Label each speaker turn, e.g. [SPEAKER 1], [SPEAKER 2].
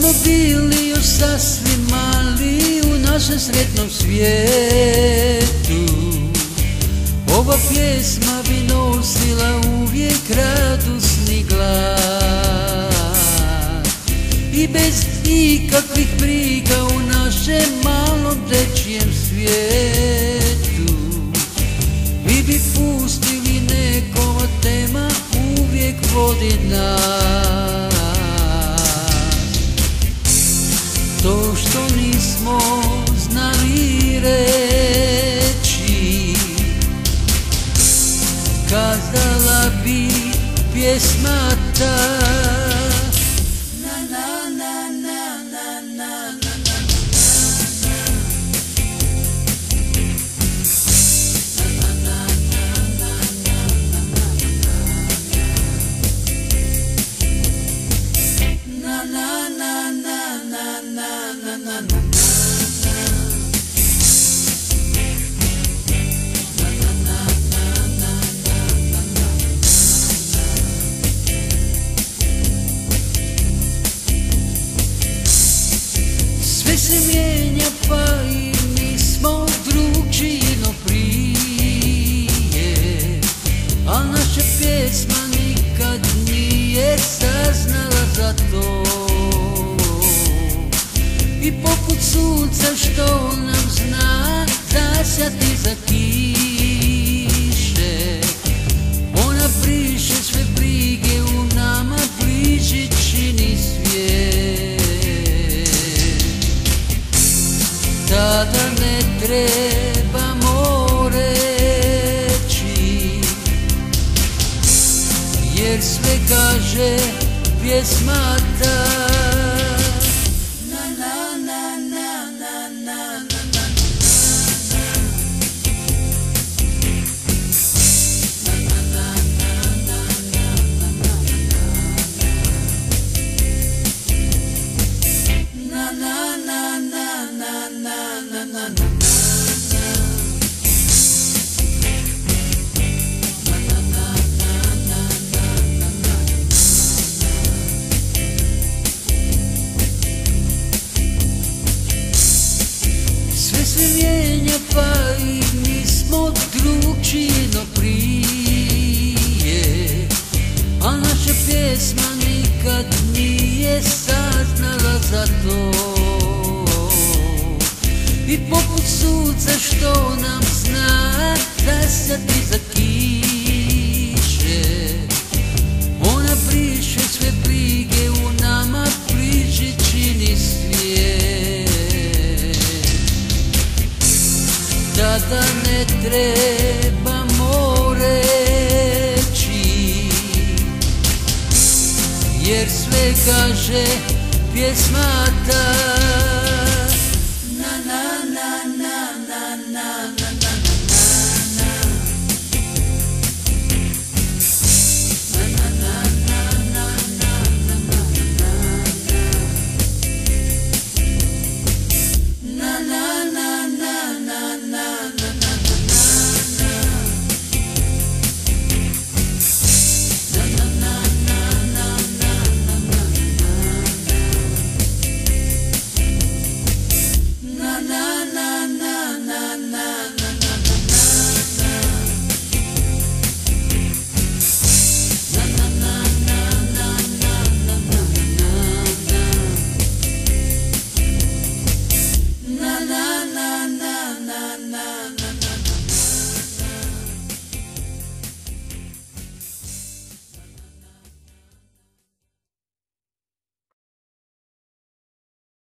[SPEAKER 1] Smo bili još sasvim mali u našem sretnom svijetu. Ova pjesma bi nosila uvijek radosni glas. I bez ikakvih briga u našem malom dečjem svijetu. Mi bi pustili nekova tema uvijek vodi nas Kazala bi pjesma ta готов И по пути, что нам знак, Дася, ты закинь. Ta Na na na na na na na na to I poput sunca što nam zna zasjati za kiše Ona briše sve brige u nama bliži čini svijet. Tada ne trebamo reći Jer sve kaže pjesma ta